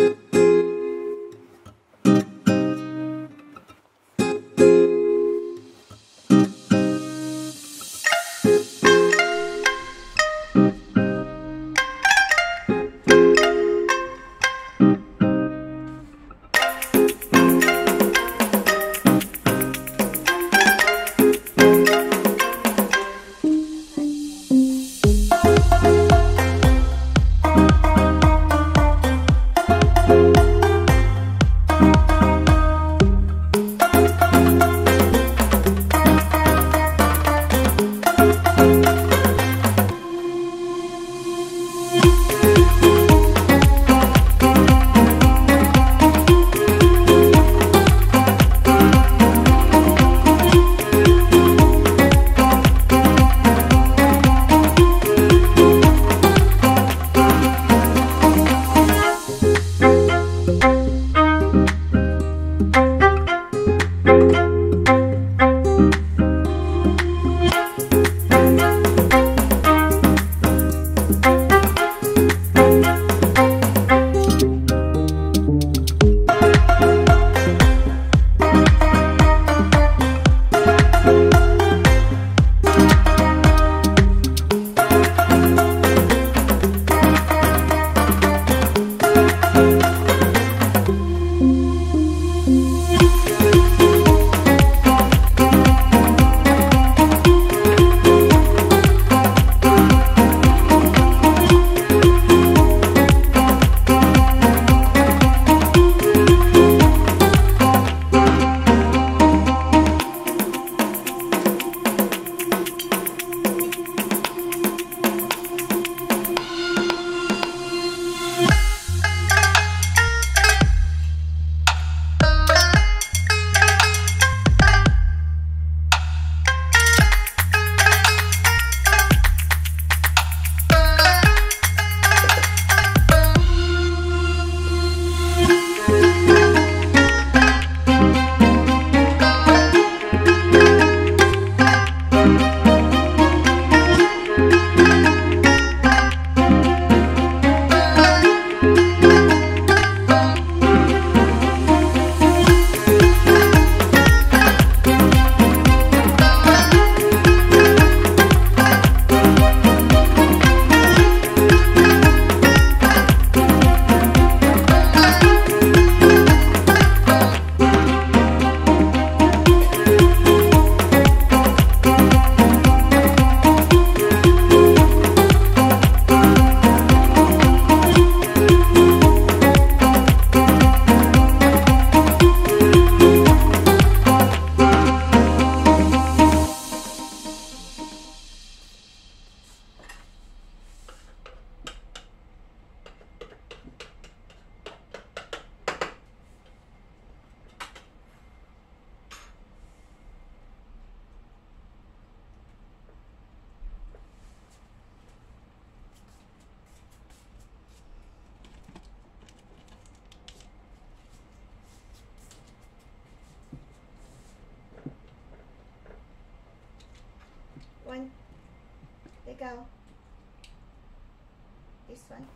One. Ikaw. This one.